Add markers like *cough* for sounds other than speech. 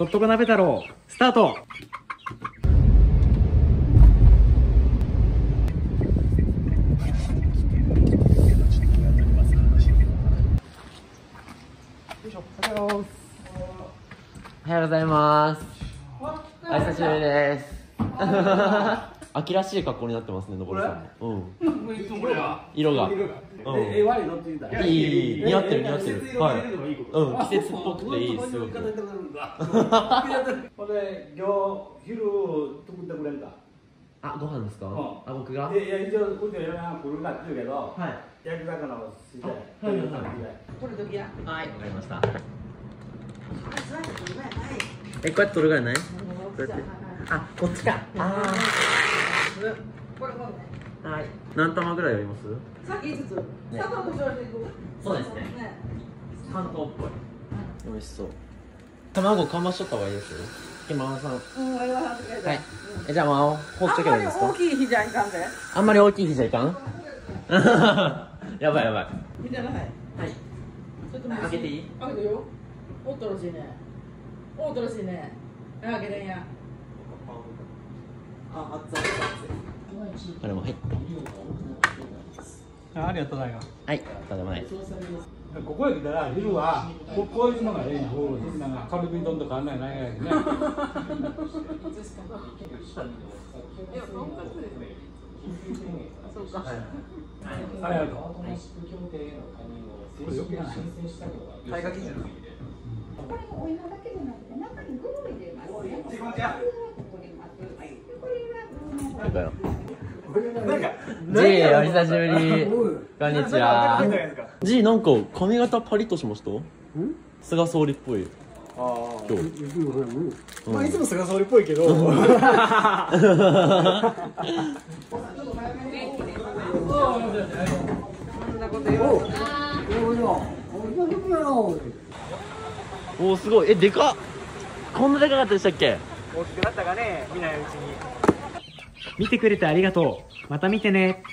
とっとこ鍋太郎スタートおはようございます。お久しぶりです。*laughs* *laughs* 秋らしい格好になってますね、のぼるさん。うん。*laughs* 色が。うん。え、ワイ乗ってきた。いい、いい、似合ってる、似合ってる。はい。い。うん、季節っぽくていい、すごく。*laughs* ほんで、今日昼作ってくれんか？あ、ご飯ですか？んあ、僕が？で、いや、一応、うちの嫁はん来るなって言うけど、はい。焼き魚をして、はいはいはいこれ時や。はい、わかりました。え、こうやって取るがない？こうやって。あ、こっちか。あこれこれ。あ。はい。何玉ぐらいやります？さっき5つ。砂糖と醤油でいく？そうですねね。関東っぽい。美味しそう。卵かましとった方がいいですよ。いきます。はうん、あれは恥ずかしい。い。え、じゃあ、まあ、放っとけばいいですか？あんまり大。きい火じゃいかんで。あんまり大きい火じゃいかん？*laughs* やばいやばい。ない。はい。ちょっと待開けていい？開けてよ。おっとろしいね。おっとろしいね。開けてんや。あ、熱々これもはい。あありがとうございます。はい。とんでもない。ここへ来たら、昼は、ここういうのがええなんか、カルビ丼とかあんなんやないやけどね。そうか。ありがとう。これよくない。これお芋だけじゃなくて中に具を入れますね。だから。ジー、お久しぶり。こんにちは。ジー、なんか髪型パリッとしました？菅総理っぽい。今日。まあいつも菅総理っぽいけどおお、すごい。え、でかっ。こんなでかかったでしたっけ？大きくなったかね見ないうちに見てくれてありがとう。また見てね。